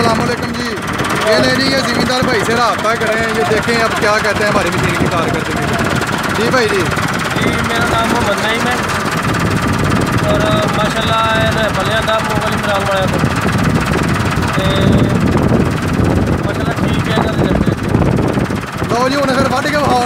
असलम जी। ये नहीं जी ये ज़मींदार भाई से रहा करें ये देखें अब क्या कहते हैं हमारी मशीन की कार जी भाई जी। जी मेरा नाम मोहम्मद नईम है। और माशाल्लाह भलिया का मोबाइल इमरान वाले को माशाल्लाह ठीक है लो तो जी हूँ फिर वढ़ के विखाओ